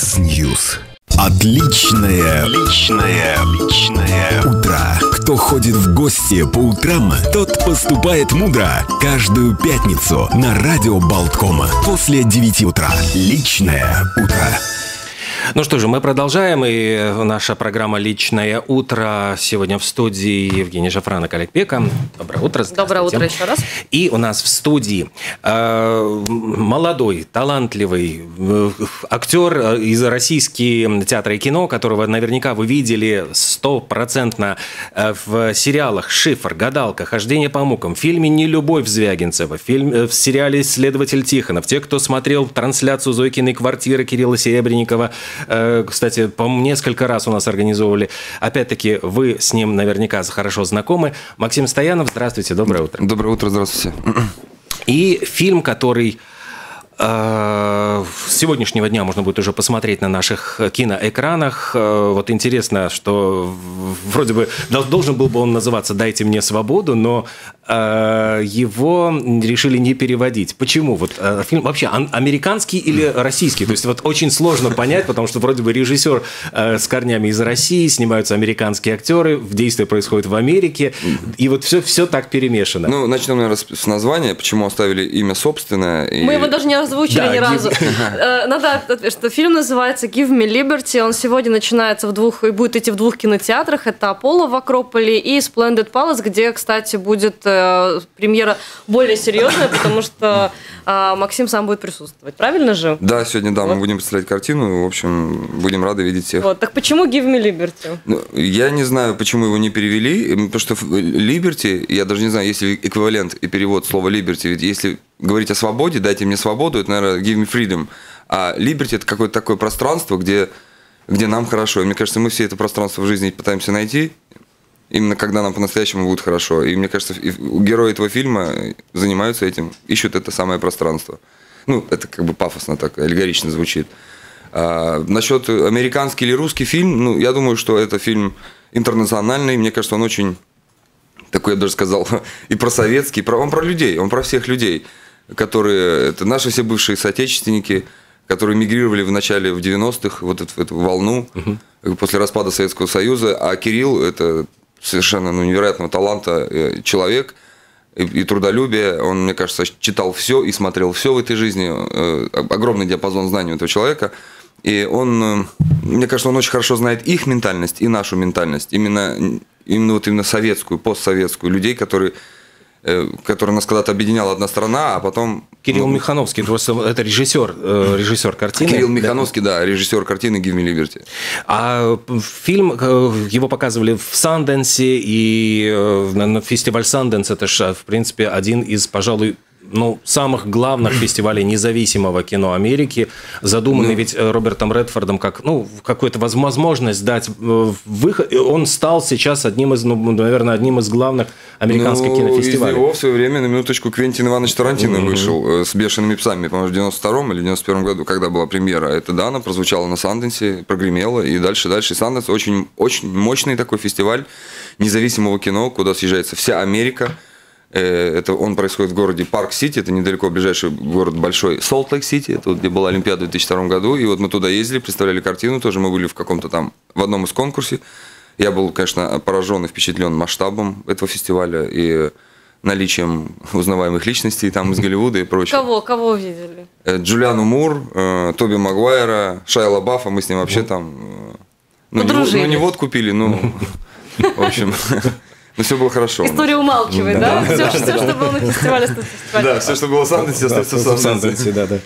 X-News. Отличное, личное, личное утро. Кто ходит в гости по утрам, тот поступает мудро. Каждую пятницу на радио Болткома после 9 утра. Личное утро. Ну что же, мы продолжаем, и наша программа «Личное утро» сегодня в студии Евгений Жафрана Каликпека. Доброе утро. Доброе утро еще раз. И у нас в студии э, молодой, талантливый э, актер из российского театра и кино, которого наверняка вы видели стопроцентно э, в сериалах «Шифр», «Гадалка», «Хождение по мукам», в фильме «Не любовь» Звягинцева, в, фильм, в сериале «Следователь Тихонов». Те, кто смотрел трансляцию Зойкиной квартиры Кирилла Серебренникова, кстати, по-моему, несколько раз у нас организовывали. Опять-таки, вы с ним наверняка хорошо знакомы. Максим Стоянов, здравствуйте, доброе утро. Доброе утро, здравствуйте. И фильм, который э, с сегодняшнего дня можно будет уже посмотреть на наших киноэкранах. Э, вот интересно, что вроде бы должен был бы он называться «Дайте мне свободу», но Э, его решили не переводить. Почему? Вот э, фильм вообще американский или российский? То есть вот очень сложно понять, потому что вроде бы режиссер э, с корнями из России, снимаются американские актеры, в действие происходит в Америке, и вот все, все так перемешано. Ну, начнем, наверное, с названия, почему оставили имя собственное. И... Мы его даже не озвучили да, ни разу. Надо, что фильм называется Give Me Liberty, он сегодня начинается в двух, и будет идти в двух кинотеатрах, это Аполло в Акрополе и Splendid Palace, где, кстати, будет Э, премьера более серьезная, потому что а, Максим сам будет присутствовать. Правильно же? Да, сегодня, да, вот. мы будем представлять картину. В общем, будем рады видеть всех. Вот, так почему Give Me Liberty? Ну, я не знаю, почему его не перевели, потому что Liberty, я даже не знаю, есть ли эквивалент и перевод слова Liberty, ведь если говорить о свободе, дайте мне свободу, это, наверное, Give Me Freedom. А Liberty – это какое-то такое пространство, где где нам хорошо. И мне кажется, мы все это пространство в жизни пытаемся найти именно когда нам по-настоящему будет хорошо. И мне кажется, герои этого фильма занимаются этим, ищут это самое пространство. Ну, это как бы пафосно так, аллегорично звучит. А, насчет американский или русский фильм, ну, я думаю, что это фильм интернациональный. Мне кажется, он очень такой, я бы даже сказал, и про советский, про, он про людей, он про всех людей, которые, это наши все бывшие соотечественники, которые мигрировали в начале, в 90-х, вот эту, эту волну, угу. после распада Советского Союза, а Кирилл – это совершенно ну, невероятного таланта э, человек и, и трудолюбие. Он, мне кажется, читал все и смотрел все в этой жизни. Э, огромный диапазон знаний у этого человека. И он, э, мне кажется, он очень хорошо знает их ментальность и нашу ментальность. Именно, именно, вот именно советскую, постсоветскую. Людей, которые который нас когда-то объединяла одна страна, а потом... Кирилл ну, Михановский, это режиссер, э, режиссер картины. Кирилл Михановский, да, да режиссер картины «Give me liberty». А фильм, э, его показывали в Санденсе, и на фестиваль Санденс, это же, в принципе, один из, пожалуй, ну, самых главных фестивалей независимого кино Америки, задуманный ну, ведь э, Робертом Редфордом как, ну, какую-то возможность дать э, выход. Он стал сейчас одним из, ну, наверное, одним из главных американских ну, кинофестивалей. Из него в свое время, на минуточку, Квентин Иванович Тарантино mm-hmm. вышел э, с «Бешеными псами», по-моему, в 92-м или 91-м году, когда была премьера. Это, да, она прозвучала на Санденсе, прогремела, и дальше-дальше. Санденс очень, очень мощный такой фестиваль независимого кино, куда съезжается вся Америка – это он происходит в городе Парк-Сити, это недалеко ближайший город большой, Солт-Лейк-Сити, это вот где была Олимпиада в 2002 году. И вот мы туда ездили, представляли картину, тоже мы были в каком-то там, в одном из конкурсов. Я был, конечно, поражен и впечатлен масштабом этого фестиваля и наличием узнаваемых личностей там из Голливуда и прочее. Кого? Кого видели? Э, Джулиану Мур, э, Тоби Магуайра, Шайа ЛаБаффа, мы с ним вообще там... Ну, не, ну, не вот купили, ну, в общем... Но все было хорошо. История умалчивает, да? да? Все, все, что было на фестивале, фестивале. Да, все, что было в Санденсе, остается в Санденсе. Да, да.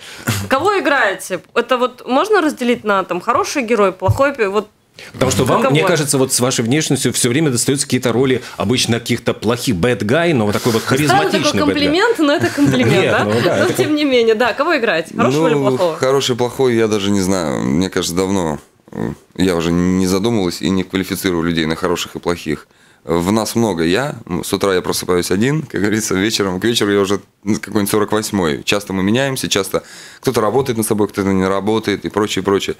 Кого играете? Это вот можно разделить на там хороший герой, плохой, вот Потому что вам, мне кажется, вот с вашей внешностью все время достаются какие-то роли обычно каких-то плохих bad guy, но вот такой вот харизматичный такой комплимент, но это комплимент, Нет, да? Ну, да? Но тем не менее, да. Кого играть? Хорошего ну, или плохого? Хороший, плохой, я даже не знаю. Мне кажется, давно я уже не задумывалась и не квалифицирую людей на хороших и плохих в нас много я. С утра я просыпаюсь один, как говорится, вечером. К вечеру я уже какой-нибудь 48-й. Часто мы меняемся, часто кто-то работает над собой, кто-то не работает и прочее, прочее.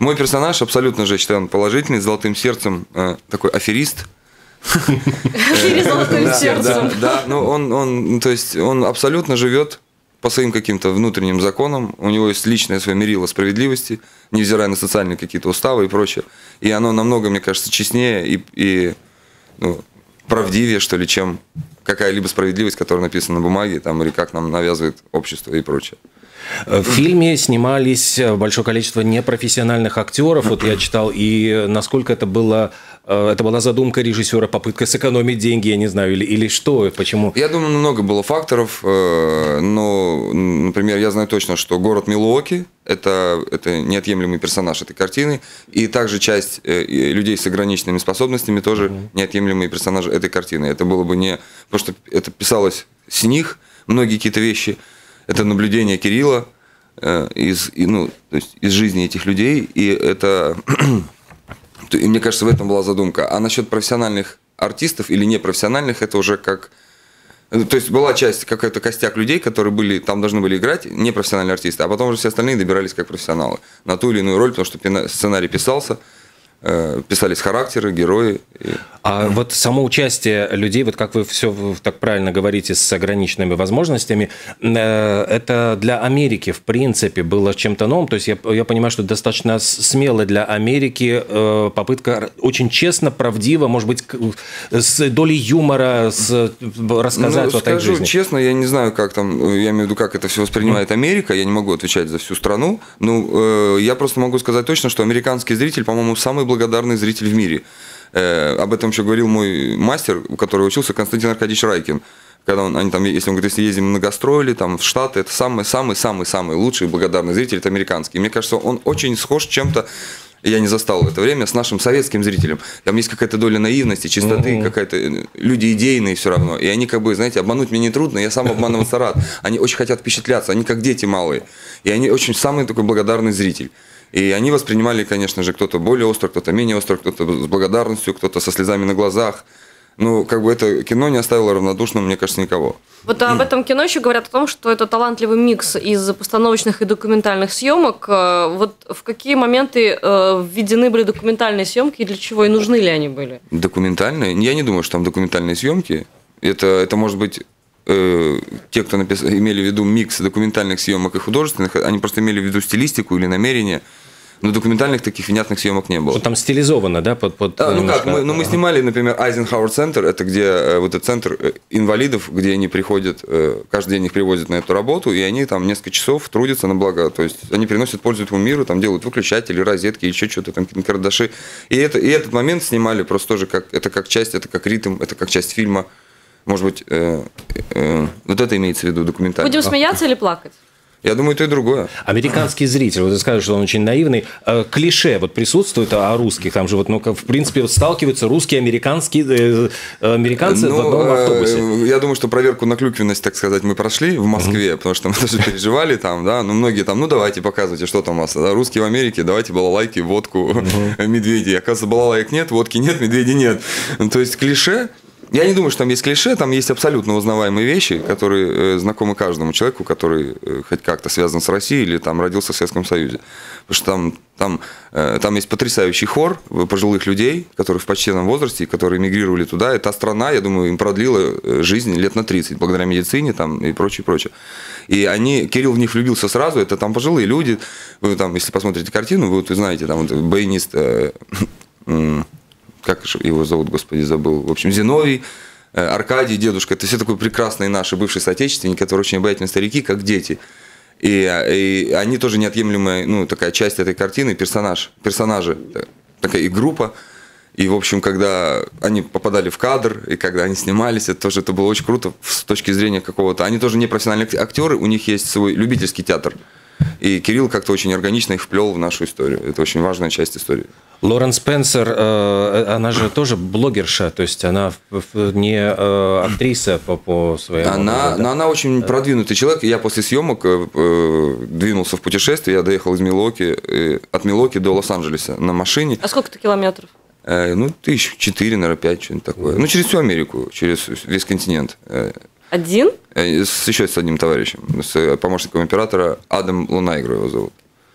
Мой персонаж абсолютно же, считаю, он положительный, с золотым сердцем, э, такой аферист. Аферист золотым сердцем. Да, да, ну он, он, то есть он абсолютно живет по своим каким-то внутренним законам, у него есть личное свое мерило справедливости, невзирая на социальные какие-то уставы и прочее. И оно намного, мне кажется, честнее и, и ну, правдивее, что ли, чем какая-либо справедливость, которая написана на бумаге, там, или как нам навязывает общество и прочее. В фильме снимались большое количество непрофессиональных актеров, вот я читал, и насколько это было Э, это была задумка режиссера, попытка сэкономить деньги, я не знаю, или, или что, почему? Я думаю, много было факторов, э, но, например, я знаю точно, что город Милуоки – это, это неотъемлемый персонаж этой картины, и также часть э, людей с ограниченными способностями тоже mm-hmm. неотъемлемые персонажи этой картины. Это было бы не... Что это писалось с них, многие какие-то вещи, это наблюдение Кирилла из, ну, то есть из жизни этих людей, и это И мне кажется, в этом была задумка. А насчет профессиональных артистов или непрофессиональных, это уже как... То есть была часть, какой-то костяк людей, которые были, там должны были играть, непрофессиональные артисты, а потом уже все остальные добирались как профессионалы на ту или иную роль, потому что сценарий писался, Э, писались характеры, герои. А вот само участие людей, вот как вы все так правильно говорите, с ограниченными возможностями, э, это для Америки, в принципе, было чем-то новым. То есть я, я понимаю, что достаточно смело для Америки э, попытка очень честно, правдиво, может быть, с долей юмора с, рассказать ну, о жизни. честно, я не знаю, как там, я имею в виду, как это все воспринимает Америка, я не могу отвечать за всю страну. Ну, я просто могу сказать точно, что американский зритель, по-моему, самый благодарный зритель в мире. Э, об этом еще говорил мой мастер, у которого учился Константин Аркадьевич Райкин. Когда он, они там, если он говорит, если ездим на гастроли, там, в Штаты, это самый-самый-самый-самый лучший благодарный зритель, это американский. И мне кажется, он очень схож чем-то я не застал в это время, с нашим советским зрителем. Там есть какая-то доля наивности, чистоты, mm-hmm. какая-то... Э, люди идейные все равно. И они как бы, знаете, обмануть меня нетрудно, я сам обманываться рад. Они очень хотят впечатляться, они как дети малые. И они очень самый такой благодарный зритель. И они воспринимали, конечно же, кто-то более остро, кто-то менее остро, кто-то с благодарностью, кто-то со слезами на глазах. Ну, как бы это кино не оставило равнодушным, мне кажется, никого. Вот об этом кино еще говорят о том, что это талантливый микс из постановочных и документальных съемок. Э, вот в какие моменты э, введены были документальные съемки и для чего и нужны ли они были? Документальные? Я не думаю, что там документальные съемки. Это, это может быть э, те, кто написал, имели в виду микс документальных съемок и художественных, они просто имели в виду стилистику или намерение – но документальных таких внятных съемок не было. Что там стилизовано, да? Под, под, а, ну как, мы, ну, мы снимали, например, Айзенхауэр центр, это где э, вот этот центр э, инвалидов, где они приходят, э, каждый день их привозят на эту работу, и они там несколько часов трудятся на благо, то есть они приносят пользу этому миру, там делают выключатели, розетки, еще что-то там, кардаши. И, это, и этот момент снимали просто тоже как, это как часть, это как ритм, это как часть фильма. Может быть, э, э, вот это имеется в виду документально. Будем смеяться или плакать? Я думаю, то и другое. Американский зритель, вот ты скажешь, что он очень наивный. Э, клише вот присутствует о русских, там же вот, ну, в принципе, вот сталкиваются русские, американские, э, э, американцы ну, в одном автобусе. Я думаю, что проверку на клюквенность, так сказать, мы прошли в Москве, mm-hmm. потому что мы даже переживали там, да, ну, многие там, ну, давайте показывайте, что там у вас, да, русские в Америке, давайте балалайки, водку, mm-hmm. медведей. Оказывается, балалайк нет, водки нет, медведей нет. То есть клише, я не думаю, что там есть клише, там есть абсолютно узнаваемые вещи, которые э, знакомы каждому человеку, который э, хоть как-то связан с Россией или там родился в Советском Союзе. Потому что там, там, э, там есть потрясающий хор пожилых людей, которые в почтенном возрасте, которые эмигрировали туда. И та страна, я думаю, им продлила э, жизнь лет на 30, благодаря медицине там, и прочее, прочее. И они, Кирилл в них влюбился сразу, это там пожилые люди. Вы там, если посмотрите картину, вы, вы знаете, там вот баянист э, как его зовут, господи, забыл. В общем, Зиновий, э, Аркадий, дедушка, это все такие прекрасные наши бывшие соотечественники, которые очень обаятельные старики, как дети. И, и они тоже неотъемлемая, ну, такая часть этой картины, персонаж, персонажи, э, такая и группа. И, в общем, когда они попадали в кадр, и когда они снимались, это тоже это было очень круто с точки зрения какого-то... Они тоже не профессиональные актеры, у них есть свой любительский театр. И Кирилл как-то очень органично их вплел в нашу историю. Это очень важная часть истории. Лорен Спенсер, э, она же тоже блогерша, то есть она не э, актриса по, по своему... Она, да? она очень продвинутый человек. Я после съемок э, двинулся в путешествие, я доехал из Милоки, от Милоки до Лос-Анджелеса на машине. А сколько это километров? Ну, тысяч четыре, наверное, пять, что-нибудь такое. Ну, через всю Америку, через весь континент. Один? С, еще с одним товарищем, с помощником оператора Адам Лунайгру его зовут.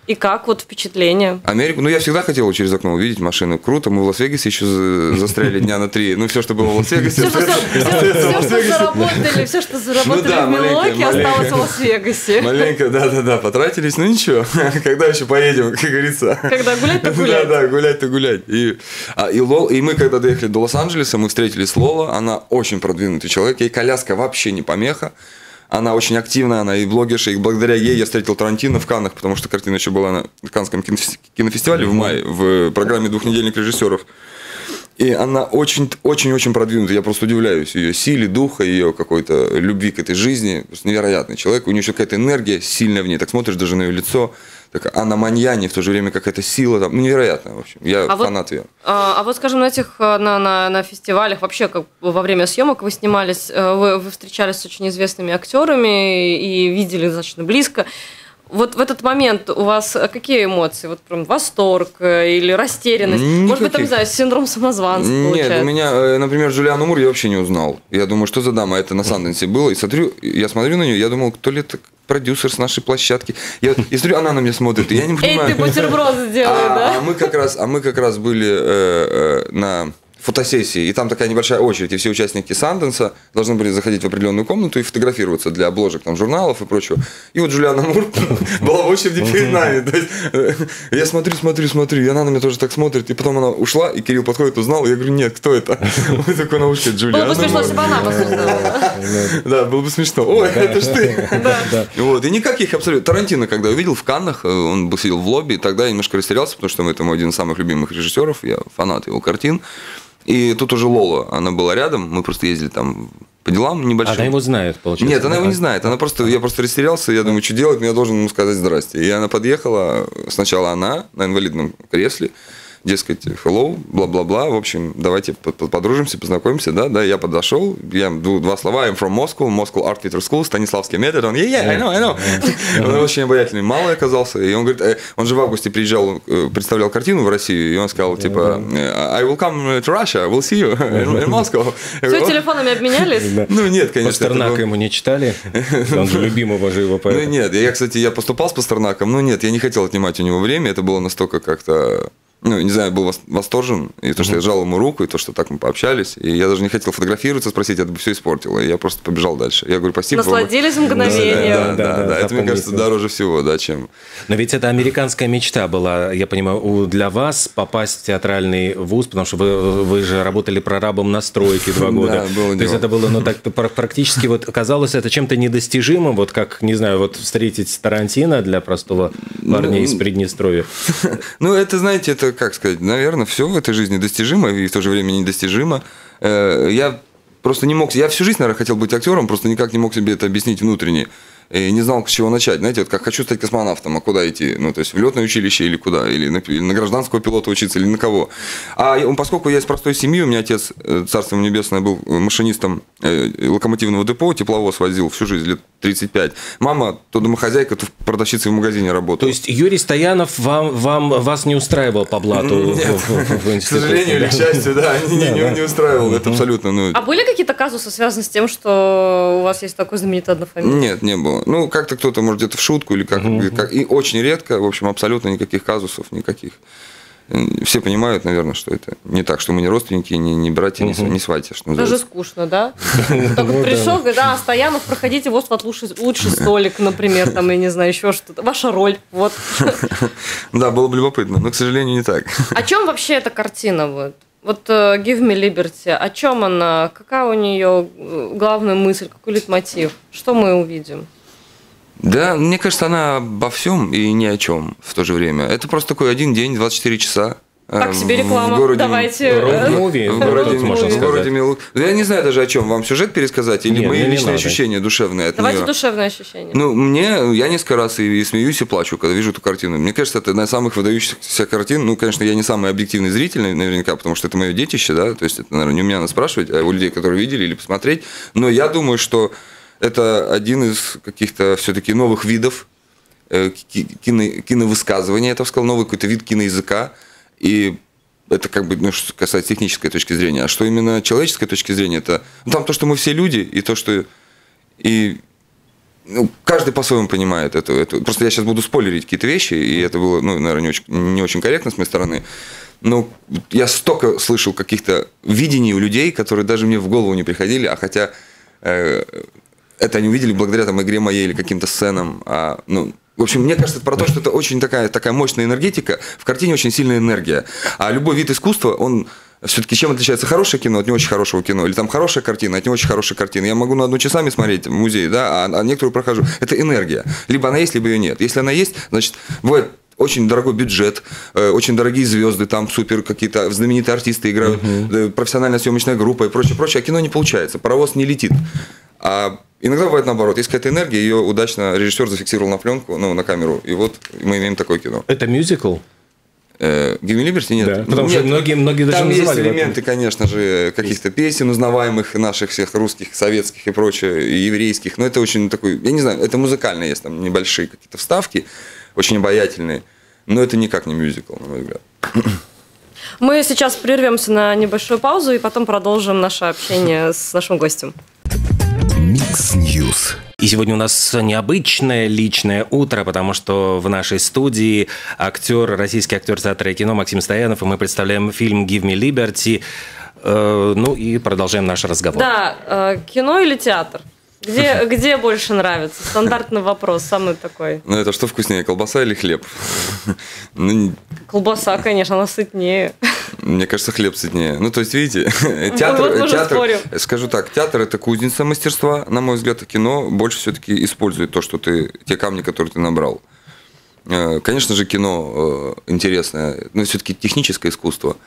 И как вот впечатление? Америку, ну я всегда хотел через окно увидеть машину. Круто, мы в Лас-Вегасе еще застряли дня на три. Ну все, что было в Лас-Вегасе. Все, что заработали, все, что заработали в Милуоки, осталось в Лас-Вегасе. Маленько, да-да-да, потратились, ну ничего. Когда еще поедем, как говорится. Когда гулять, то гулять. Да, да, гулять, то гулять. И, а, и, Лол, и мы, когда доехали до Лос-Анджелеса, мы встретились с Лола. Она очень продвинутый человек, ей коляска вообще не помеха. Она очень активная, она и блогерша, и благодаря ей я встретил Тарантино в Каннах, потому что картина еще была на Каннском кинофестивале в мае в программе двухнедельных режиссеров. И она очень-очень-очень продвинута. Я просто удивляюсь ее силе, духа, ее какой-то любви к этой жизни. Просто невероятный человек. У нее еще какая-то энергия сильная в ней. Так смотришь даже на ее лицо такая Анна Маньяни, в то же время какая-то сила, там, ну, невероятно, в общем, я а фанат вот, ее. А, а вот, скажем, на этих, э, на, на, на фестивалях, вообще, как во время съемок вы снимались, э, вы, вы встречались с очень известными актерами и видели достаточно близко. Вот в этот момент у вас э, какие эмоции? Вот прям восторг или растерянность? Никаких. Может быть, там, не знаю, синдром самозванца Нет, получается? у меня, например, Джулиану Мур я вообще не узнал. Я думаю, что за дама? Это на Санденсе было. И смотрю, я смотрю на нее, я думал, кто ли это продюсер с нашей площадки. Я, я смотрю, она на меня смотрит, и я не понимаю. Эй, ты бутерброд сделай, а, да? А мы как раз, а мы как раз были э, э, на фотосессии, и там такая небольшая очередь, и все участники Санденса должны были заходить в определенную комнату и фотографироваться для обложек там, журналов и прочего. И вот Джулиана Мур была в очереди перед нами. То есть, э, я смотрю, смотрю, смотрю, и она на меня тоже так смотрит, и потом она ушла, и Кирилл подходит, узнал, и я говорю, нет, кто это? Он такой на ушке, Джулиана Было бы смешно, если бы она послушала. Да, было бы смешно. Ой, это ж ты. Вот, и никаких абсолютно. Тарантино, когда увидел в Каннах, э, он был сидел в лобби, тогда я немножко растерялся, потому что это мой один из самых любимых режиссеров, я фанат его картин. И тут уже Лола, она была рядом, мы просто ездили там по делам небольшим. Она его знает, получается? Нет, она его не знает. Она просто, я просто растерялся, я думаю, что делать, но я должен ему сказать здрасте. И она подъехала, сначала она на инвалидном кресле, дескать, hello, бла-бла-бла, в общем, давайте подружимся, познакомимся, да, да, я подошел, я два слова, I'm from Moscow, Moscow Art Theater School, Станиславский метод, он, yeah, yeah, I know, I know. Он очень обаятельный, малый оказался, и он говорит, э, он же в августе приезжал, э, представлял картину в Россию, и он сказал, типа, I will come to Russia, we'll see you in Moscow. Все, телефонами обменялись? Ну, нет, конечно. Пастернака ему не читали? Он же любимого же его поэта. Ну, нет, я, кстати, я поступал с Пастернаком, но нет, я не хотел отнимать у него время, это было настолько как-то ну, не знаю, был восторжен, и то, что я жал ему руку, и то, что так мы пообщались, и я даже не хотел фотографироваться, спросить, это бы все испортило, и я просто побежал дальше. Я говорю, спасибо. Насладились мгновением. Да, да, да, да, это, мне кажется, дороже всего, да, чем... Но ведь это американская мечта была, я понимаю, для вас попасть в театральный вуз, потому что вы, вы же работали прорабом на стройке два года. Да, было То есть это было, ну, так практически вот казалось это чем-то недостижимым, вот как, не знаю, вот встретить Тарантино для простого парня из Приднестровья. Ну, это, знаете, это как сказать, наверное, все в этой жизни достижимо и в то же время недостижимо. Э, я просто не мог, я всю жизнь, наверное, хотел быть актером, просто никак не мог себе это объяснить внутренне и не знал, с чего начать. Знаете, вот как хочу стать космонавтом, а куда идти? Ну, то есть в летное училище или куда? Или на, или на гражданского пилота учиться, или на кого? А поскольку я из простой семьи, у меня отец, э, царство небесное, был машинистом э, локомотивного депо, тепловоз возил всю жизнь, лет 35. Мама то домохозяйка, то продавщица в магазине работала. То есть Юрий Стоянов вам, вам, вас не устраивал по блату К сожалению или к счастью, да, не, не, не устраивал, это абсолютно. Ну... А были какие-то казусы, связанные с тем, что у вас есть такой знаменитый однофамилий? Нет, не было. Ну, как-то кто-то, может, где-то в шутку или как, угу. как. И очень редко, в общем, абсолютно никаких казусов, никаких. Все понимают, наверное, что это не так, что мы не родственники, не, не братья, угу. не, не сватья. Что Даже скучно, да? Только ну пришел, говорит, да, Стоянов, проходите, вот вот лучший, столик, например, там, я не знаю, еще что-то. Ваша роль, вот. Да, было бы любопытно, но, к сожалению, не так. О чем вообще эта картина? Вот? Вот uh, Give Me Liberty, о чем она, какая у нее э, главная мысль, какой лейтмотив, что мы увидим? Да, мне кажется, она обо всем и ни о чем в то же время. Это просто такой один день, 24 часа. Так эм, себе реклама, в городе, давайте. Роуд-муви, в городе, можно в городе Мил... Я не знаю даже о чем. Вам сюжет пересказать или Нет, мои личные надо. ощущения душевные от Давайте нее? душевные ощущения. Ну, мне, я несколько раз и, и смеюсь, и плачу, когда вижу эту картину. Мне кажется, это одна из самых выдающихся картин. Ну, конечно, я не самый объективный зритель, наверняка, потому что это мое детище, да, то есть это, наверное, не у меня надо спрашивать, а у людей, которые видели или посмотреть. Но я думаю, что это один из каких-то все-таки новых видов э, кино, киновысказывания, я так сказал, новый какой-то вид киноязыка. И это как бы, ну, что касается технической точки зрения. А что именно человеческой точки зрения, это ну, там то, что мы все люди, и то, что и ну, каждый по-своему понимает это, это. Просто я сейчас буду спойлерить какие-то вещи, и это было, ну, наверное, не очень, не очень корректно с моей стороны. Но я столько слышал каких-то видений у людей, которые даже мне в голову не приходили, а хотя э, это они увидели благодаря там игре моей или каким-то сценам. А, ну, в общем, мне кажется, это про то, что это очень такая, такая мощная энергетика. В картине очень сильная энергия. А любой вид искусства, он все-таки чем отличается хорошее кино от не очень хорошего кино? Или там хорошая картина от не очень хорошей картины? Я могу на одну часами смотреть в музее, да, а, а некоторую прохожу. Это энергия. Либо она есть, либо ее нет. Если она есть, значит, бывает очень дорогой бюджет, э, очень дорогие звезды, там супер какие-то знаменитые артисты играют, uh-huh. профессиональная съемочная группа и прочее, прочее, а кино не получается, паровоз не летит. А иногда бывает наоборот. Есть какая-то энергия, ее удачно режиссер зафиксировал на пленку, ну, на камеру, и вот мы имеем такое кино. Это мюзикл? Э, Me Liberty нет. Да, потому нет, что многие, многие даже Там есть элементы, конечно же, каких-то песен узнаваемых наших всех русских, советских и прочее, и еврейских. Но это очень такой, я не знаю, это музыкально есть там небольшие какие-то вставки, очень обаятельные. Но это никак не мюзикл, на мой взгляд. Мы сейчас прервемся на небольшую паузу и потом продолжим наше общение с нашим гостем. Mix News. И сегодня у нас необычное личное утро, потому что в нашей студии актер, российский актер театра и кино Максим Стоянов, и мы представляем фильм «Give me Liberty». Э, ну и продолжаем наш разговор. Да, э, кино или театр? Где, где больше нравится? Стандартный вопрос, самый такой. Ну, это что вкуснее, колбаса или хлеб? Ну, колбаса, конечно, она сытнее. Мне кажется, хлеб сытнее. Ну, то есть, видите, театр, вот театр скажу так, театр это кузница мастерства, на мой взгляд, а кино больше все-таки использует то, что ты, те камни, которые ты набрал. Э, конечно же, кино э, интересное, но все-таки техническое искусство.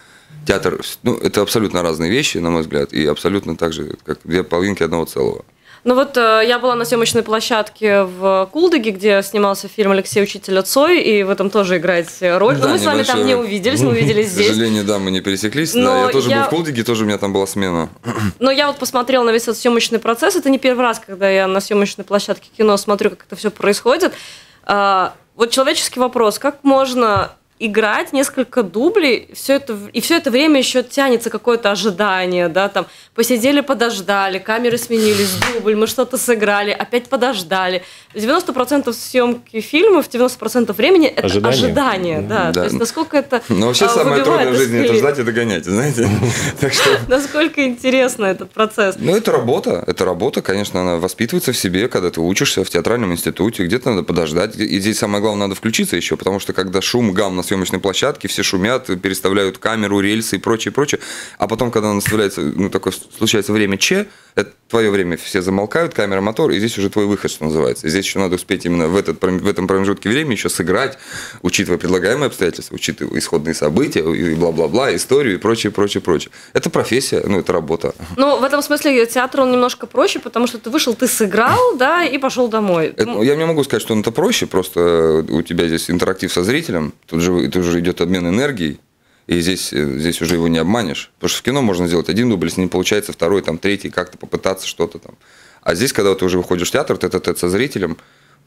Театр, ну, это абсолютно разные вещи, на мой взгляд, и абсолютно так же, как две половинки одного целого. Ну вот э, я была на съемочной площадке в Кулдыге, где снимался фильм Алексей Учитель Цой, и в этом тоже играете роль. Да, Но мы с вами там не увиделись, мы увиделись здесь. К сожалению, да, мы не пересеклись. Но да, я тоже я... был в Кулдиге, тоже у меня там была смена. Но я вот посмотрела на весь этот съемочный процесс. Это не первый раз, когда я на съемочной площадке кино смотрю, как это все происходит. А, вот человеческий вопрос, как можно играть несколько дублей, все это, и все это время еще тянется какое-то ожидание, да, там, посидели, подождали, камеры сменились, дубль, мы что-то сыграли, опять подождали. 90% съемки фильма в 90% времени это ожидание, ожидание да. да. То есть насколько это Но вообще а, самое трудное в жизни это ждать и догонять, знаете. Так что... Насколько интересно этот процесс. Ну, это работа, это работа, конечно, она воспитывается в себе, когда ты учишься в театральном институте, где-то надо подождать, и здесь самое главное, надо включиться еще, потому что когда шум, гам на съемочной площадке, все шумят, переставляют камеру, рельсы и прочее, прочее. А потом, когда наставляется, ну, такое случается время Че, это твое время, все замолкают, камера, мотор, и здесь уже твой выход, что называется. И здесь еще надо успеть именно в, этот, в этом промежутке времени еще сыграть, учитывая предлагаемые обстоятельства, учитывая исходные события, и бла-бла-бла, историю и прочее, прочее, прочее. Это профессия, ну, это работа. Ну, в этом смысле театр, он немножко проще, потому что ты вышел, ты сыграл, да, и пошел домой. Это, я не могу сказать, что он это проще, просто у тебя здесь интерактив со зрителем, тут же, тут же идет обмен энергией, и здесь, э, здесь уже его не обманешь. Потому что в кино можно сделать один дубль, если не получается второй, там, третий, как-то попытаться что-то там. А здесь, когда ты уже выходишь в театр, ты это со зрителем,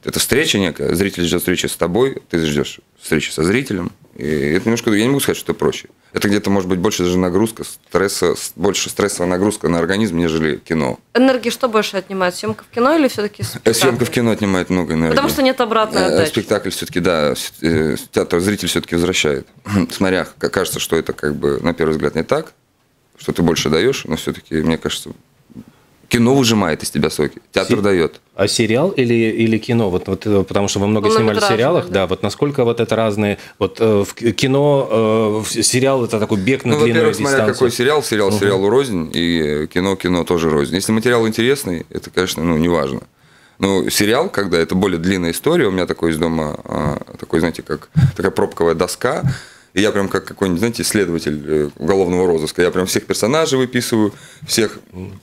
это встреча некая, зритель ждет встречи с тобой, ты ждешь встречи со зрителем. И это немножко, я не могу сказать, что это проще. Это где-то, может быть, больше даже нагрузка, стресса, больше стрессовая нагрузка на организм, нежели кино. Энергии что больше отнимает? Съемка в кино или все-таки спектакль? Съемка в кино отнимает много энергии. Потому что нет обратной э, отдачи. Спектакль все-таки, да, э, театр зритель все-таки возвращает. Смотря, кажется, что это как бы на первый взгляд не так, что ты больше даешь, но все-таки, мне кажется, кино выжимает из тебя соки, театр Си- дает. А сериал или, или кино? Вот, вот, э, потому что вы много снимали в сериалах, да. да, вот насколько вот это разные, вот э, в кино, э, сериал это такой бег на ну, длинную во-первых, смотря какой сериал, сериал угу. сериалу рознь, и кино кино тоже рознь. Если материал интересный, это, конечно, ну, не важно. Ну, сериал, когда это более длинная история, у меня такой из дома, а, такой, знаете, как такая пробковая доска, и я прям как какой-нибудь, знаете, исследователь э, уголовного розыска. Я прям всех персонажей выписываю, всех,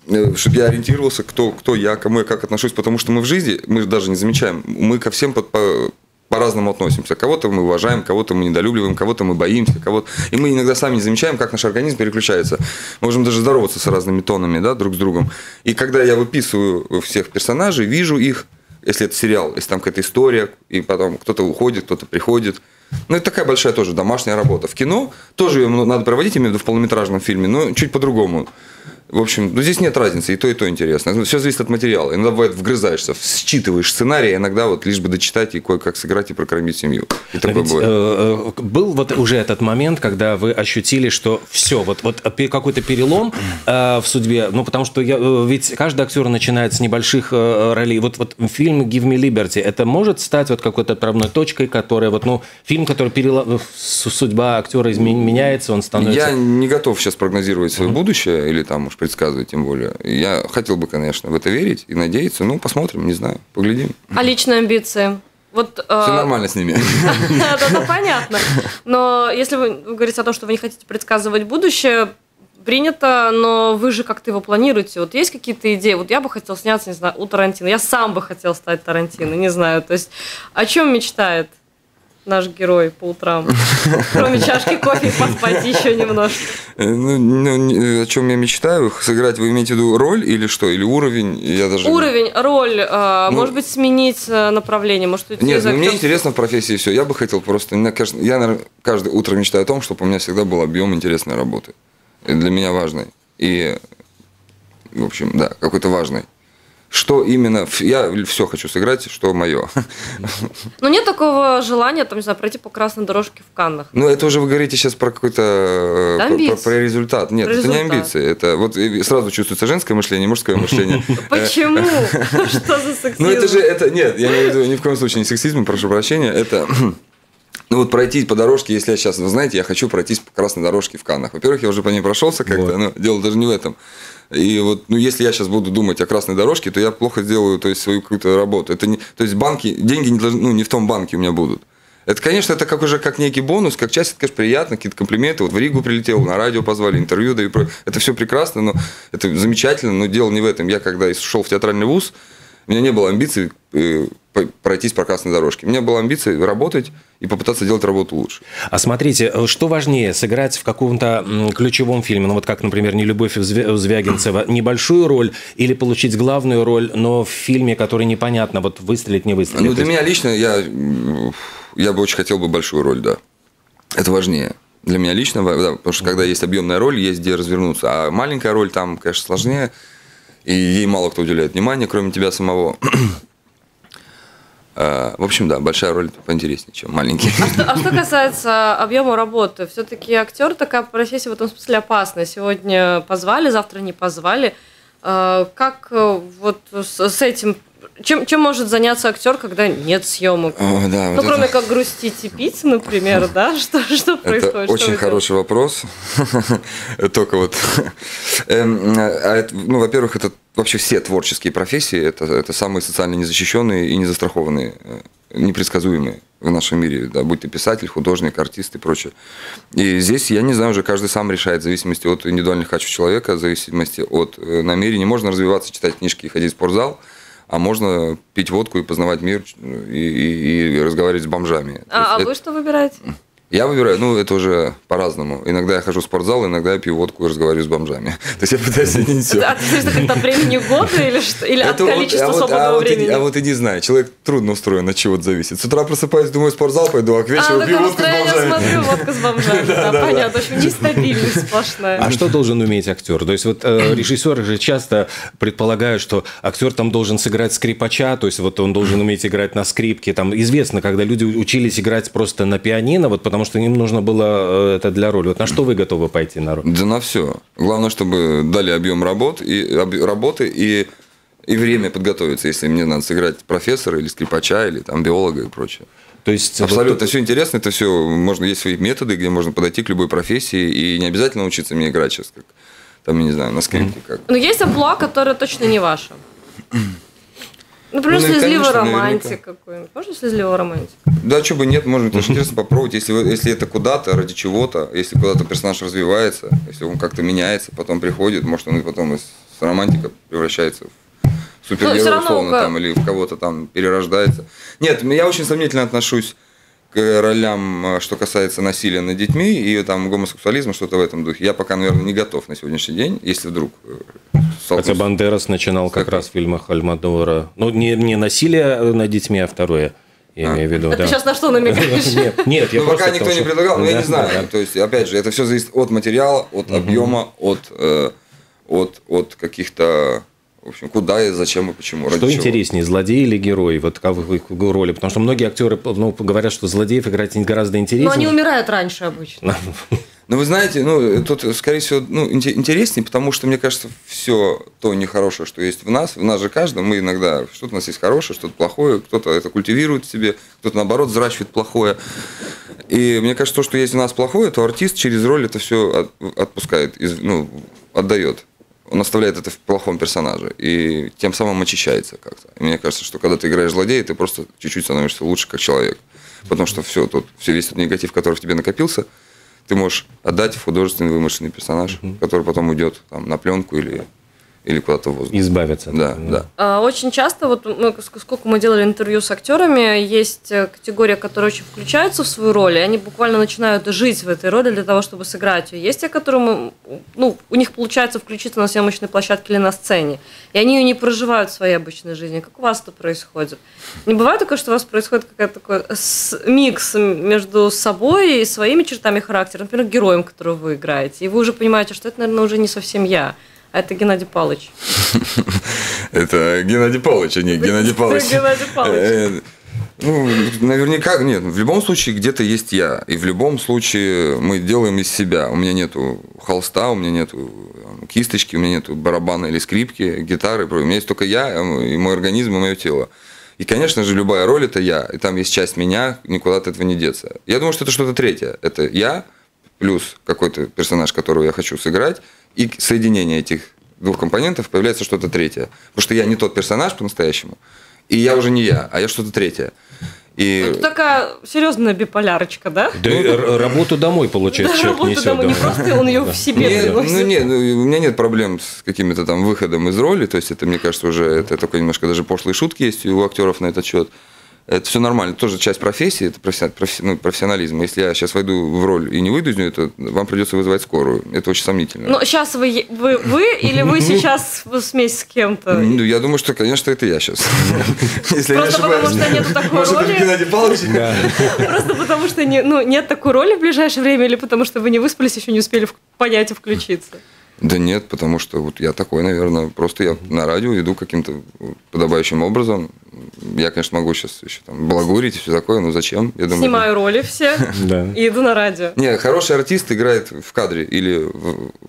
э, чтобы я ориентировался, кто, кто я, кому я как отношусь. Потому что мы в жизни, мы даже не замечаем, мы ко всем по, по, по-разному относимся. Кого-то мы уважаем, кого-то мы недолюбливаем, кого-то мы боимся, кого-то... И мы иногда сами не замечаем, как наш организм переключается. Мы можем даже здороваться с разными тонами, да, друг с другом. И когда я выписываю всех персонажей, вижу их, если это сериал, если там какая-то история, и потом кто-то уходит, кто-то приходит – ну, это такая большая тоже домашняя работа. В кино тоже ее надо проводить, именно в полнометражном фильме, но чуть по-другому. В общем, ну здесь нет разницы, и то, и то интересно. Все зависит от материала. Иногда бывает вгрызаешься, считываешь сценарий, а иногда вот лишь бы дочитать и кое-как сыграть и прокормить семью. И такое Ведь, бывает. э, э, был вот уже этот момент, когда вы ощутили, что все, вот, вот пе- какой-то перелом э, в судьбе, ну потому что я, э, ведь каждый актер начинает с небольших э, ролей. Вот, вот фильм «Give me Liberty» это может стать вот какой-то отправной точкой, которая вот, ну, фильм, который перела... с- судьба актера изме- меняется, он становится... Я не готов сейчас прогнозировать свое будущее или там уж предсказывать тем более. Я хотел бы, конечно, в это верить и надеяться. Ну, посмотрим, не знаю, поглядим. А личные амбиции? Вот, э, Все нормально с ними. Ну, понятно. Но если вы говорите о том, что вы не хотите предсказывать будущее, принято, но вы же как-то его планируете. Вот есть какие-то идеи? Вот я бы хотел сняться, не знаю, у Тарантино. Я сам бы хотел стать Тарантино, не знаю. То есть о чем мечтает наш герой по утрам? Кроме чашки кофе и поспать еще немножко. Э, Ну, ну, о чем я мечтаю? Сыграть, вы имеете в виду роль или что? Или уровень? Я даже... Уровень, роль, э, Ну, может быть, сменить э, направление, может уйти Нет, ну, мне интересно в профессии все. Я бы хотел просто... кажется, Я, наверное, каждое утро мечтаю о том, чтобы у меня всегда был объем интересной работы. Для меня важной. И, в общем, да, какой-то важный. Что именно... Я все хочу сыграть, что мое. Ну, нет такого желания, там, не знаю, пройти по красной дорожке в Каннах. Ну, это уже вы говорите сейчас про какой-то... э, Да, про- про, про результат. Нет, Про это не результат. амбиции. Это вот сразу чувствуется женское мышление, мужское мышление. Почему? Что за сексизм? Ну, это же... это Нет, я имею в виду ни в коем случае не сексизм, прошу прощения. Это... Ну вот пройти по дорожке, если я сейчас, вы знаете, я хочу пройтись по красной дорожке в Каннах. Во-первых, я уже по ней прошелся как-то, Вот. но дело даже не в этом. И вот, ну, если я сейчас буду думать о красной дорожке, то я плохо сделаю, то есть, свою какую-то работу. Это не, то есть, банки, деньги не, должны, ну, не в том банке у меня будут. Это, конечно, это как уже как некий бонус, как часть, это, конечно, приятно, какие-то комплименты. Вот в Ригу прилетел, на радио позвали, интервью даю. Это все прекрасно, но это замечательно, но дело не в этом. Я когда шел в театральный вуз, у меня не было амбиций пройтись по красной дорожке. У меня была амбиция работать и попытаться делать работу лучше. А смотрите, э, что важнее, сыграть в каком-то ключевом фильме, ну вот как, например, «Нелюбовь» Звя- Звягинцева, небольшую роль или получить главную роль, но в фильме, который непонятно, вот выстрелить, не выстрелить? Ну, для меня лично я, я бы очень хотел бы большую роль, да. Это важнее. Для меня лично, да, потому что когда есть объемная роль, есть где развернуться. А маленькая роль там, конечно, сложнее, и ей мало кто уделяет внимания, кроме тебя самого. А, В общем, да, большая роль поинтереснее, чем маленький. А что касается объема работы, все-таки актер такая профессия в этом смысле опасная. Сегодня позвали, завтра не позвали. Э, Как э, вот с этим, чем, чем может заняться актер, когда нет съемок? О, да, Ну, вот кроме это- как грустить и пить, например, да? Что, что происходит? Это Что очень хороший вопрос. Только вот. Эм, а Ну, во-первых, это вообще все творческие профессии, это, это самые социально незащищенные и незастрахованные, э, непредсказуемые в нашем мире, да, будь ты писатель, художник, артист и прочее. И здесь, я не знаю, уже каждый сам решает в зависимости от индивидуальных качеств человека, в зависимости от э, намерений. Можно развиваться, читать книжки и ходить в спортзал, а можно пить водку и познавать мир и, и- и разговаривать с бомжами. А, а есть вы что выбираете? Я выбираю, ну, это уже по-разному. Иногда я хожу в спортзал, иногда я пью водку и разговариваю с бомжами. То есть я пытаюсь соединить все. А ты что, как-то от времени года или, что? или от Это вот- количества а вот- свободного а времени? а вот и не знаю, человек трудно устроен, от чего это зависит. С утра просыпаюсь, думаю, в спортзал пойду, а к А, вечеру пью водку с бомжами. смотрю, водка с бомжами. Да, понятно. Общем, нестабильность сплошная. А что должен уметь актер? То есть вот э, режиссеры же часто предполагают, что актер там должен сыграть скрипача, то есть вот он должен уметь играть на скрипке. Там известно, когда люди учились играть просто на пианино, вот потому что им нужно было э, это для роли. Вот на что вы готовы пойти на роль? Да на все. Главное, чтобы дали объем работ и, объ- работы и, и время подготовиться, если мне надо сыграть профессора или скрипача, или там биолога и прочее. То есть Абсолютно, вот- это все интересно, это все можно есть свои методы, где можно подойти к любой профессии и не обязательно учиться мне играть сейчас, как там, я не знаю, на скрипке как. Но есть амплуа, которое точно не ваше. Например, Ну, слезливый конечно, романтик наверняка. какой-нибудь. Можно слезливый романтик? Да, что бы нет, можно, это же интересно попробовать, если, если это куда-то, ради чего-то, если куда-то персонаж развивается, если он как-то меняется, потом приходит, может, он и потом из романтика превращается в Ну, супергероя, условно, как- там, или в кого-то там перерождается. Нет, я очень сомнительно отношусь к ролям, э, что касается насилия над детьми и там гомосексуализма, что-то в этом духе. Я пока, наверное, не готов на сегодняшний день, если вдруг э, Хотя. Бандерас начинал как Как? раз в фильмах Альмадора. Ну, не, не насилие над детьми, а второе, я А. имею в виду. А да. ты сейчас на что намекаешь? Нет, нет, я Ну, пока никто не предлагал, но я не знаю. да, да. То есть, опять же, это все зависит от материала, от объема, от, э, от, от каких-то в общем, куда и зачем и почему. Что интереснее, злодей или герой вот в их роли? Потому что многие актеры ну, говорят, что злодеев играть гораздо интереснее. Но они умирают раньше обычно. Ну, вы знаете, ну, тут, скорее всего, ну, интереснее, потому что, мне кажется, все то нехорошее, что есть в нас, в нас же каждом, мы иногда, что-то у нас есть хорошее, что-то плохое, кто-то это культивирует в себе, кто-то, наоборот, взращивает плохое. И мне кажется, то, что есть в нас плохое, то артист через роль это все отпускает, ну, отдает он оставляет это в плохом персонаже и тем самым очищается как-то. Мне кажется, что когда ты играешь злодея, ты просто чуть-чуть становишься лучше как человек. Потому что все, тут, все весь этот негатив, который в тебе накопился, ты можешь отдать в художественный вымышленный персонаж, угу. который потом уйдет там, на пленку или или куда-то в воздух. Избавиться. Да, да. А, очень часто, вот мы, сколько мы делали интервью с актерами, есть э, категория, которые очень включаются в свою роль, и они буквально начинают жить в этой роли для того, чтобы сыграть ее. Есть те, которые, ну, у них получается включиться на съемочной площадке или на сцене, и они ее не проживают в своей обычной жизни. Как у вас это происходит? Не бывает такое, что у вас происходит какой-то такой микс между собой и своими чертами характера, например, героем, которого вы играете, и вы уже понимаете, что это, наверное, уже не совсем я. Это Геннадий Павлович. Это Геннадий Павлович, а не Геннадий Павлович. Геннадий Павлович. Э, ну, наверняка, нет, в любом случае где-то есть я. И в любом случае мы делаем из себя. У меня нету холста, у меня нету кисточки, у меня нету барабана или скрипки, гитары. У меня есть только я, и мой организм, и мое тело. И, конечно же, любая роль – это я. И там есть часть меня, никуда от этого не деться. Я думаю, что это что-то третье. Это я, плюс какой-то персонаж, которого я хочу сыграть, и соединение этих двух компонентов появляется что-то третье. Потому что я не тот персонаж по-настоящему, и я уже не я, а я что-то третье. И... Это такая серьезная биполярочка, да? Да ну, работу домой, получается, да, человек работу домой, не просто он ее в себе нет, Ну нет, ну, у меня нет проблем с каким-то там выходом из роли, то есть это, мне кажется, уже это такой немножко даже пошлые шутки есть у актеров на этот счет. Это все нормально, тоже часть профессии, это ну, профессионализм. Если я сейчас войду в роль и не выйду из нее, то вам придется вызывать скорую. Это очень сомнительно. Но сейчас вы, вы, вы или вы сейчас в смеси с кем-то? Ну, я думаю, что, конечно, это я сейчас. Просто потому что нет такой роли. Просто потому что ну, нет такой роли в ближайшее время или потому что вы не выспались, еще не успели понять и включиться? Да нет, потому что вот я такой, наверное, просто я на радио иду каким-то подобающим образом. Я, конечно, могу сейчас еще там благурить и все такое, но зачем? Я думаю, Снимаю это... роли все и иду на радио. Не, хороший артист играет в кадре или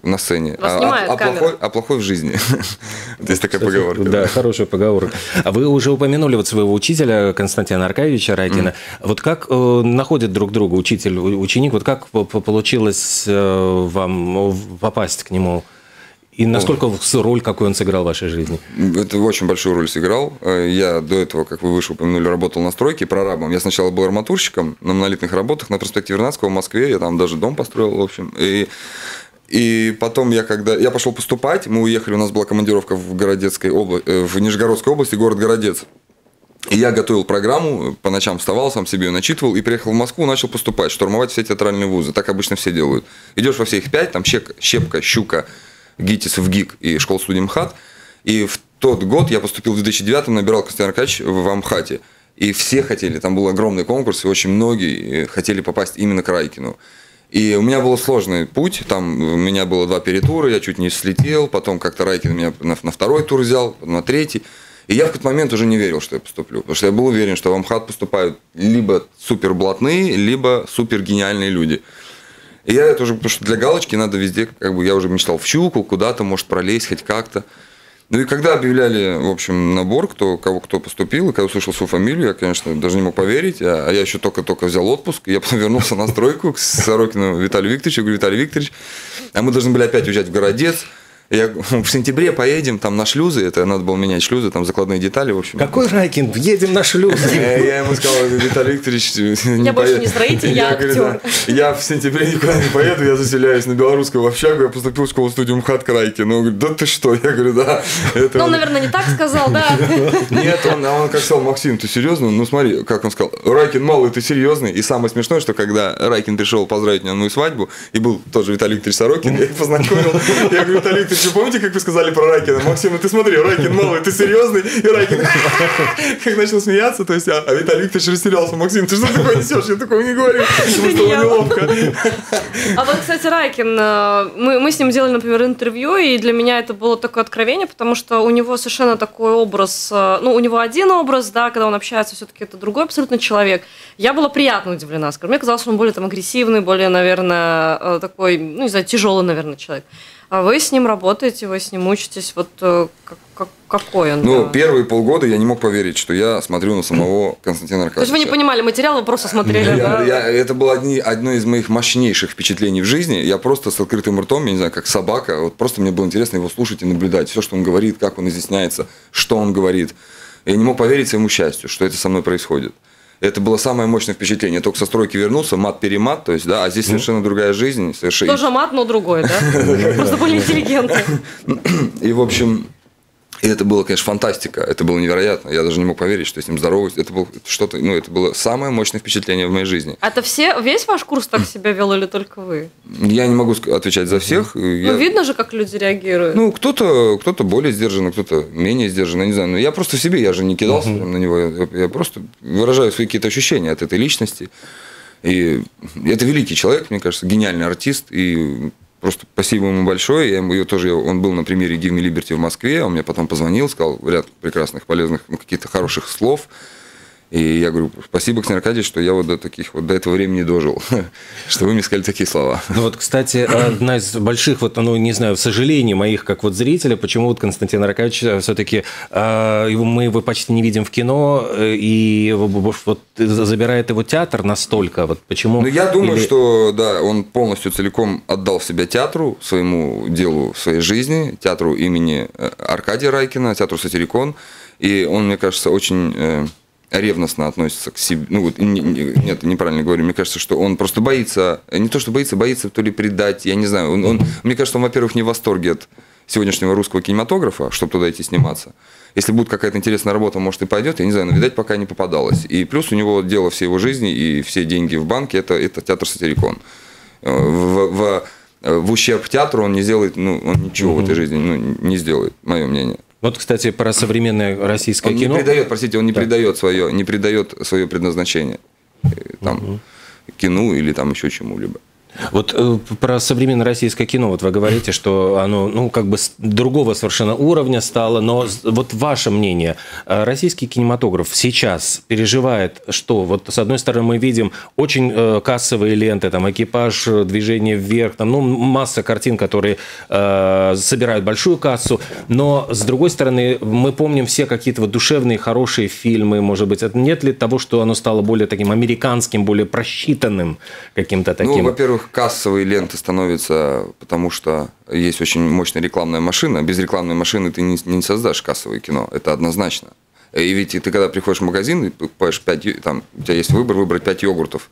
на сцене, а, а, а, плохой, а плохой в жизни. Есть такая поговорка. Да, хорошая поговорка. А вы уже упомянули вот своего учителя Константина Аркадьевича Райкина. Вот как э, находят друг друга учитель, ученик? Вот как получилось э, вам попасть к нему? И насколько роль, какую он сыграл в вашей жизни? Это очень большую роль сыграл. Э, я до этого, как вы выше упомянули, работал на стройке прорабом. Я сначала был арматурщиком на монолитных работах на проспекте Вернадского в Москве. Я там даже дом построил, в общем. И и потом я когда я пошел поступать, мы уехали, у нас была командировка в Городецкой области, э, в Нижегородской области, город Городец. И я готовил программу, по ночам вставал, сам себе ее начитывал и приехал в Москву, начал поступать, штурмовать все театральные вузы. Так обычно все делают. Идешь во все их пять, там щепка, щука, ГИТИС в ГИК и школ студии МХАТ. И в тот год я поступил в 2009 набирал Константин Аркадьевич в Амхате. И все хотели, там был огромный конкурс, и очень многие хотели попасть именно к Райкину. И у меня был сложный путь, там у меня было два перетура, я чуть не слетел, потом как-то Райкин меня на, на второй тур взял, на третий. И я в какой-то момент уже не верил, что я поступлю, потому что я был уверен, что в Амхат поступают либо супер блатные, либо супер гениальные люди. И я это уже, потому что для галочки надо везде, как бы я уже мечтал в щуку, куда-то, может, пролезть хоть как-то. Ну и когда объявляли, в общем, набор, кто, кого кто поступил, и когда услышал свою фамилию, я, конечно, даже не мог поверить. А, а я еще только-только взял отпуск, я потом вернулся на стройку к Сорокину Виталию Викторовичу. говорю, Виталий Викторович, а мы должны были опять уезжать в Городец. Я, в сентябре поедем там на шлюзы, это надо было менять шлюзы, там закладные детали, в общем. Какой Райкин? Едем на шлюзы. Я ему сказал, Виталий Викторович, Я больше не строитель, я актер. Я в сентябре никуда не поеду, я заселяюсь на белорусскую в общагу, я поступил в школу студию МХАТ к Райкину. Он говорит, да ты что? Я говорю, да. Ну, он, наверное, не так сказал, да? Нет, он, а он как сказал, Максим, ты серьезно? Ну, смотри, как он сказал, Райкин малый, ты серьезный? И самое смешное, что когда Райкин пришел поздравить меня на мою свадьбу, и был тоже Виталий Викторович Сорокин, я их познакомил. Я говорю, Виталий Викторович, еще помните, как вы сказали про Райкина? Максим, ну ты смотри, Райкин малый, ты серьезный? И Райкин как начал смеяться, то есть, а, а Виталий Викторович растерялся. Максим, ты что такое несешь? Я такого не говорю. Ему стало неловко. А вот, кстати, Райкин, э, мы, мы с ним делали, например, интервью, и для меня это было такое откровение, потому что у него совершенно такой образ, э, ну, у него один образ, да, когда он общается, все-таки это другой абсолютно человек. Я была приятно удивлена, скажем. Мне казалось, что он более там агрессивный, более, наверное, э, такой, ну, не знаю, тяжелый, наверное, человек. А вы с ним работаете, вы с ним учитесь, вот как, как, какой он? Ну, да? первые полгода я не мог поверить, что я смотрю на самого Константина Аркадьевича. То есть вы не понимали материал, вы просто смотрели, я, да? Я, это было одни, одно из моих мощнейших впечатлений в жизни. Я просто с открытым ртом, я не знаю, как собака, вот просто мне было интересно его слушать и наблюдать. Все, что он говорит, как он изъясняется, что он говорит. Я не мог поверить своему счастью, что это со мной происходит. Это было самое мощное впечатление. Я только со стройки вернулся, мат-перемат, то есть, да, а здесь ну. совершенно другая жизнь. Совершенно... Тоже мат, но другой, да? Просто более интеллигентный. И, в общем, и это было, конечно, фантастика. Это было невероятно. Я даже не мог поверить, что с ним здороваюсь. Это было что-то, ну, это было самое мощное впечатление в моей жизни. А это все, весь ваш курс так себя вел или только вы? Я не могу отвечать за всех. Ну, я... видно же, как люди реагируют. Ну, кто-то, кто-то более сдержанный, кто-то менее сдержанный, не знаю. Но я просто в себе, я же не кидался uh-huh. на него. Я, я просто выражаю свои какие-то ощущения от этой личности. И это великий человек, мне кажется, гениальный артист. И Просто спасибо ему большое. Я ему тоже, он был на примере Give Me Liberty в Москве, он мне потом позвонил, сказал ряд прекрасных, полезных, ну, каких-то хороших слов. И я говорю, спасибо, Ксения Аркадьевич, что я вот до таких вот до этого времени дожил, что вы мне сказали такие слова. Ну вот, кстати, одна из больших, вот, ну, не знаю, сожалений моих, как вот зрителя, почему вот Константин Аркадьевич э, все-таки, э, мы его почти не видим в кино, э, и вот забирает его театр настолько, вот почему? Ну, я думаю, Или... что, да, он полностью целиком отдал себя театру, своему делу, своей жизни, театру имени Аркадия Райкина, театру Сатирикон, и он, мне кажется, очень ревностно относится к себе. Ну, вот, не, не, нет, неправильно говорю. Мне кажется, что он просто боится, не то, что боится, боится то ли предать, я не знаю. Он, он, мне кажется, он, во-первых, не в восторге от сегодняшнего русского кинематографа, чтобы туда идти сниматься. Если будет какая-то интересная работа, может, и пойдет, я не знаю, но, видать, пока не попадалось. И плюс у него дело всей его жизни и все деньги в банке – это, это театр «Сатирикон». Э, в, в, в ущерб театру он не сделает, ну, он ничего угу. в этой жизни ну, не сделает, мое мнение. Вот, кстати, про современное российское он кино. Он не придает, простите, он не да. придает свое, не придает свое предназначение э, там угу. кино или там еще чему-либо. Вот э, про современное российское кино, вот вы говорите, что оно, ну, как бы с другого совершенно уровня стало, но вот ваше мнение, э, российский кинематограф сейчас переживает что? Вот с одной стороны мы видим очень э, кассовые ленты, там, экипаж, движение вверх, там, ну, масса картин, которые э, собирают большую кассу, но с другой стороны мы помним все какие-то вот душевные, хорошие фильмы, может быть, нет ли того, что оно стало более таким американским, более просчитанным каким-то таким? Ну, во-первых, кассовые ленты становятся, потому что есть очень мощная рекламная машина. Без рекламной машины ты не, не создашь кассовое кино, это однозначно. И ведь ты когда приходишь в магазин и покупаешь 5, там, у тебя есть выбор выбрать 5 йогуртов,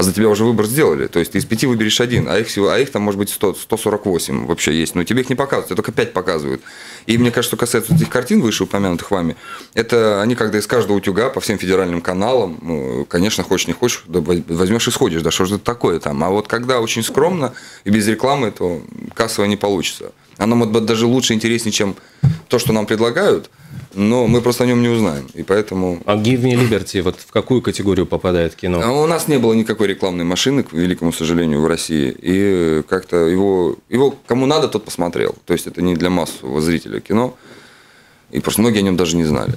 а за тебя уже выбор сделали. То есть ты из пяти выберешь один, а их, всего, а их там может быть 100, 148 вообще есть. Но тебе их не показывают, только 5 показывают. И мне кажется, что касается этих картин, вышеупомянутых вами, это они когда из каждого утюга по всем федеральным каналам, ну, конечно, хочешь не хочешь, да возьмешь и сходишь, да что же это такое там. А вот когда очень скромно и без рекламы, то кассово не получится. Оно может быть даже лучше, интереснее, чем то, что нам предлагают – но мы просто о нем не узнаем, и поэтому... А Give Me Liberty, вот в какую категорию попадает кино? А у нас не было никакой рекламной машины, к великому сожалению, в России, и как-то его, его кому надо, тот посмотрел. То есть это не для массового зрителя кино, и просто многие о нем даже не знали.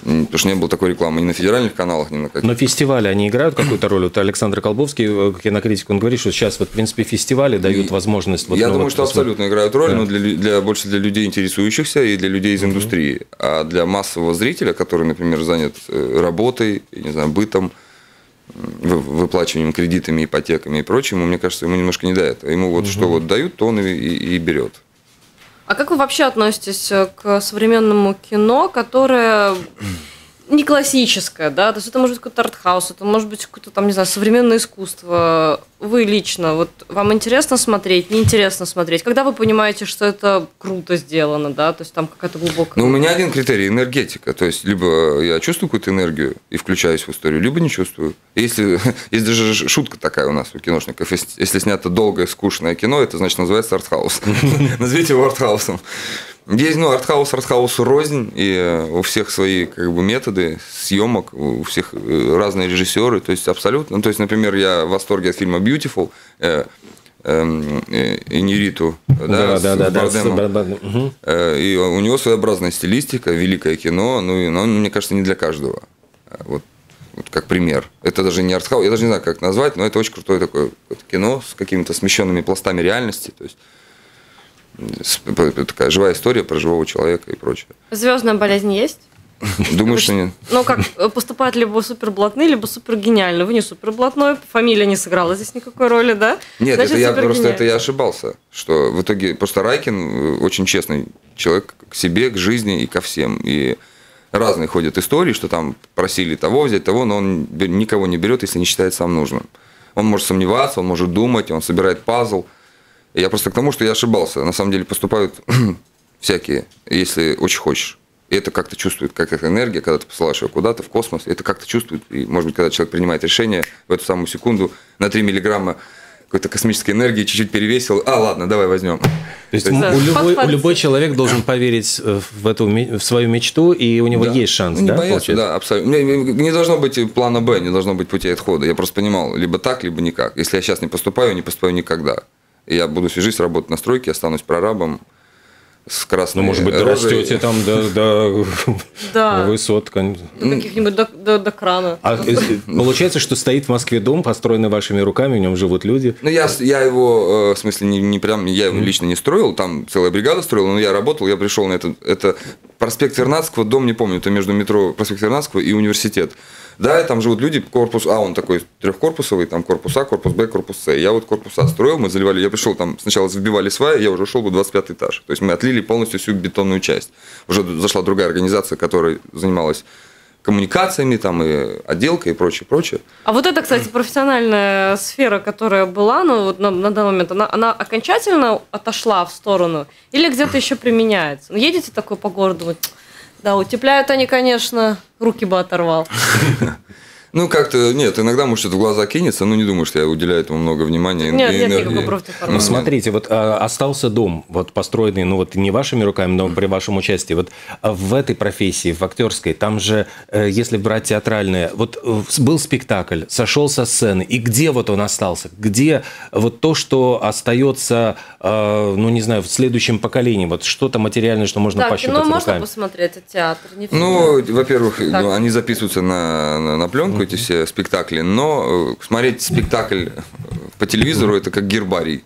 Потому что не было такой рекламы ни на федеральных каналах, ни на каких. Но фестивали, они играют какую-то роль? Вот Александр Колбовский, э, кинокритик, он говорит, что сейчас, вот, в принципе, фестивали дают возможность... Вот, Я ну, думаю, вот, что посмотреть. абсолютно играют роль, да. но для, для, больше для людей, интересующихся, и для людей из угу. индустрии. А для массового зрителя, который, например, занят э, работой, не знаю, бытом, выплачиванием кредитами, ипотеками и прочим, мне кажется, ему немножко не этого. Ему вот угу. что вот дают, то он и, и, и берет. А как вы вообще относитесь э, к современному кино, которое не классическое, да, то есть это может быть какой-то артхаус, это может быть какое-то там, не знаю, современное искусство. Вы лично, вот вам интересно смотреть, неинтересно смотреть? Когда вы понимаете, что это круто сделано, да, то есть там какая-то глубокая... Ну, у меня один критерий – энергетика. То есть, либо я чувствую какую-то энергию и включаюсь в историю, либо не чувствую. Если, есть даже шутка такая у нас у киношников. Если, снято долгое, скучное кино, это значит называется артхаус. Назовите его артхаусом. Есть, ну, артхаус, артхаус рознь, и э, у всех свои как бы методы съемок, у всех э, разные режиссеры, то есть абсолютно. Ну, то есть, например, я в восторге от фильма Beautiful, э, эм, э, Инириту, да, да, да, да, да, угу. и у него своеобразная стилистика, великое кино, ну, и, ну, мне кажется, не для каждого. Вот, вот как пример. Это даже не артхаус, я даже не знаю, как назвать, но это очень крутое такое кино с какими-то смещенными пластами реальности, то есть такая живая история про живого человека и прочее. Звездная болезнь есть? Думаю, что нет. Ну, как поступать либо супер блатный, либо супер гениально. Вы не супер блатной, фамилия не сыграла здесь никакой роли, да? Нет, Значит, это я просто это я ошибался. Что в итоге просто Райкин э, очень честный человек к себе, к жизни и ко всем. И разные ходят истории, что там просили того взять, того, но он никого не берет, если не считает сам нужным. Он может сомневаться, он может думать, он собирает пазл. Я просто к тому, что я ошибался. На самом деле поступают всякие, если очень хочешь. И это как-то чувствует, как эта энергия, когда ты посылаешь ее куда-то в космос, это как-то чувствует. И, может быть, когда человек принимает решение в эту самую секунду на 3 миллиграмма какой-то космической энергии чуть-чуть перевесил. А, ладно, давай возьмем. То есть, есть у, любой, у любой человек должен поверить э, в эту в свою мечту, и у него да. есть шанс, не да? Бояться, да, абсолютно. Не, не должно быть плана Б, не должно быть пути отхода. Я просто понимал, либо так, либо никак. Если я сейчас не поступаю, не поступаю никогда я буду всю жизнь работать на стройке, останусь прорабом с красной Ну, может быть, дорастете там до, до да. высот. До каких-нибудь до, до, до крана. А получается, что стоит в Москве дом, построенный вашими руками, в нем живут люди? Ну, я, я его, э, в смысле, не, не прям, я его лично не строил, там целая бригада строила, но я работал, я пришел на это, это проспект Вернадского, дом, не помню, это между метро проспект Вернадского и университет. Да, там живут люди, корпус А, он такой трехкорпусовый, там корпус А, корпус Б, корпус С. Я вот корпус А строил, мы заливали, я пришел там, сначала вбивали сваи, я уже шел в 25 этаж. То есть мы отлили полностью всю бетонную часть. Уже зашла другая организация, которая занималась коммуникациями, там, и отделкой, и прочее, прочее. А вот это, кстати, профессиональная сфера, которая была ну, вот на, на данный момент, она, она окончательно отошла в сторону или где-то еще применяется? Ну, едете такой по городу, вот, да, утепляют они, конечно, руки бы оторвал. Ну, как-то, нет, иногда, может, это в глаза кинется, но не думаю, что я уделяю этому много внимания. Нет, нет никакой против Ну, смотрите, вот а, остался дом, вот построенный, ну, вот не вашими руками, но при вашем участии. Вот а в этой профессии, в актерской, там же, э, если брать театральное, вот э, был спектакль, сошел со сцены, и где вот он остался? Где вот то, что остается, э, ну, не знаю, в следующем поколении? Вот что-то материальное, что можно да, пощупать кино руками? можно посмотреть, это театр, не Ну, во-первых, ну, они записываются на, на, на пленку, эти все спектакли, но э, смотреть спектакль по телевизору это как гербарий.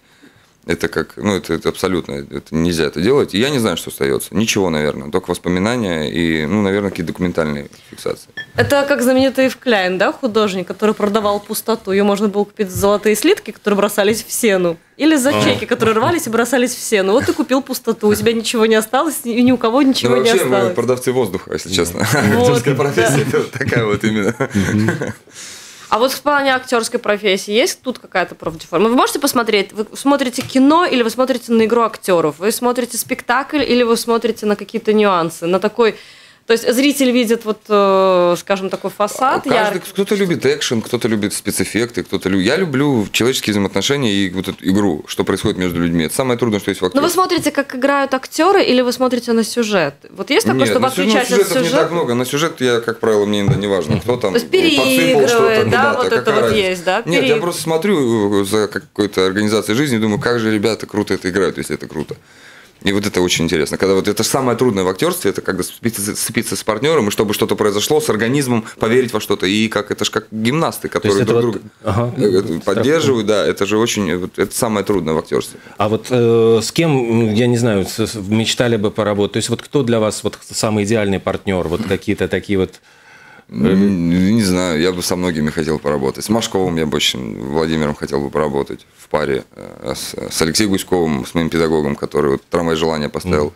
Это как, ну, это, это абсолютно, это нельзя это делать. И я не знаю, что остается. Ничего, наверное. Только воспоминания и, ну, наверное, какие-то документальные фиксации. Это как знаменитый Ив Кляйн, да, художник, который продавал пустоту. Ее можно было купить за золотые слитки, которые бросались в сену. Или за а. чеки, которые рвались и бросались в сену. Вот ты купил пустоту, у тебя ничего не осталось, и ни у кого ничего ну, не осталось. Вообще, мы продавцы воздуха, если честно. Актерская профессия такая вот именно. А вот в плане актерской профессии есть тут какая-то правдеформа? Вы можете посмотреть, вы смотрите кино или вы смотрите на игру актеров? Вы смотрите спектакль или вы смотрите на какие-то нюансы? На такой то есть зритель видит вот, э, скажем, такой фасад. Каждый, кто-то любит экшен, кто-то любит спецэффекты, кто-то любит. Я люблю человеческие взаимоотношения и вот эту игру, что происходит между людьми. Это самое трудное, что есть в актере. Но вы смотрите, как играют актеры, или вы смотрите на сюжет? Вот есть такое, Нет, чтобы отключать от сюжета? не так много. На сюжет я, как правило, мне не важно, кто там То есть переигрывает, что-то, да, вот это вот есть, да? Нет, я просто смотрю за какой-то организацией жизни и думаю, как же ребята круто это играют, если это круто. И вот это очень интересно. Когда вот это самое трудное в актерстве, это когда сцепиться, сцепиться с партнером, и чтобы что-то произошло, с организмом поверить во что-то. И как это же как гимнасты, которые друг друга ага, э, поддерживают, да, это же очень, вот, это самое трудное в актерстве. А вот э, с кем, я не знаю, мечтали бы поработать? То есть вот кто для вас вот самый идеальный партнер? Вот какие-то такие вот не знаю, я бы со многими хотел поработать. С Машковым я больше, Владимиром хотел бы поработать в паре. Э, с, с Алексеем Гуськовым, с моим педагогом, который вот «Трамвай желания» поставил.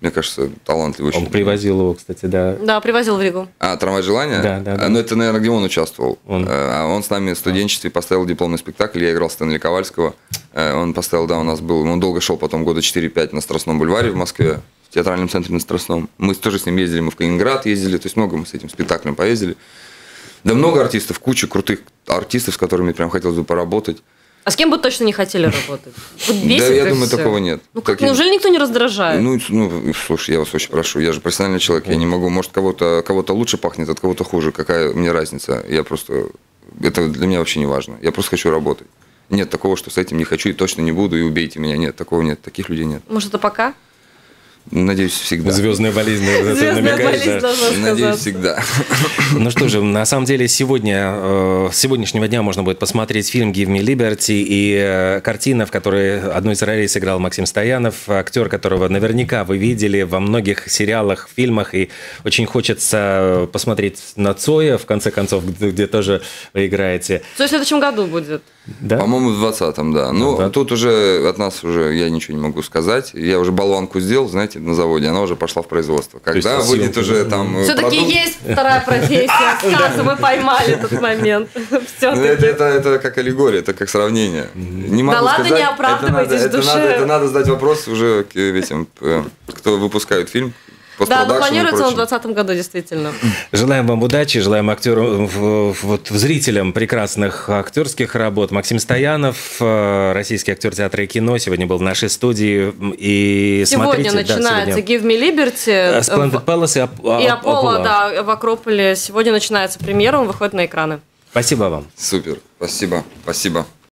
Мне кажется, талантливый. Он очень. привозил его, кстати, да. Да, привозил в Ригу. А, «Трамвай желания»? Да, да, да. А, Ну, это, наверное, где он участвовал. Он. Э, А он с нами в студенчестве поставил дипломный спектакль. Я играл Стэнли Ковальского. Э, Он поставил, да, у нас был... Он долго шел потом года 4-5 на Страстном бульваре в Москве, в театральном центре на Страстном. Мы тоже с ним ездили, мы в Калининград ездили, то есть много мы с этим спектаклем поездили. Да много артистов, куча крутых артистов, с которыми прям хотелось бы поработать. А с кем бы точно не хотели работать? Вот Да, я думаю, такого нет. Ну как, Таким- неужели никто не раздражает? Ну, ну, слушай, я вас очень прошу, я же профессиональный человек, я не могу, может, кого-то кого лучше пахнет, от кого-то хуже, какая мне разница? Я просто, это для меня вообще не важно, я просто хочу работать. Нет такого, что с этим не хочу и точно не буду, и убейте меня. Нет, такого нет, таких людей нет. Может, это пока? Надеюсь, всегда. Звездная болезнь. Звездная болезнь да. должна Надеюсь, всегда. Ну что же, на самом деле сегодня, э, с сегодняшнего дня можно будет посмотреть фильм «Give me Liberty» и э, картина, в которой одну из ролей сыграл Максим Стоянов, актер, которого наверняка вы видели во многих сериалах, фильмах, и очень хочется посмотреть на Цоя, в конце концов, где, где тоже вы играете. То есть в следующем году будет. Да? По-моему, в 20-м, да. Ну, Да. тут уже от нас уже я ничего не могу сказать. Я уже болванку сделал, знаете, на заводе, она уже пошла в производство. Когда есть выйдет уже да. там э, Все-таки продукт- есть вторая профессия. Сказу мы поймали этот момент. Ну, это, это, это как аллегория, это как сравнение. Не могу ладно, сказать, не оправдывайтесь это надо, в это, душе. надо, это надо задать вопрос уже к этим, э, кто выпускает фильм. Да, но и планируется он в прочее. 2020 году, действительно. Желаем вам удачи, желаем актерам, в- вот зрителям прекрасных актерских работ. Максим Стоянов, э, российский актер театра и кино, сегодня был в нашей студии. И Сегодня смотрите, да, начинается сегодня. Give Me Liberty. Э, э, Splendid Palace и, Ап- И Ап- Аполло, да, в Акрополе. Сегодня начинается премьера, он выходит на экраны. Спасибо вам. Супер, спасибо, спасибо.